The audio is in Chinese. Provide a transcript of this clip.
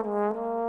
Mm-hmm.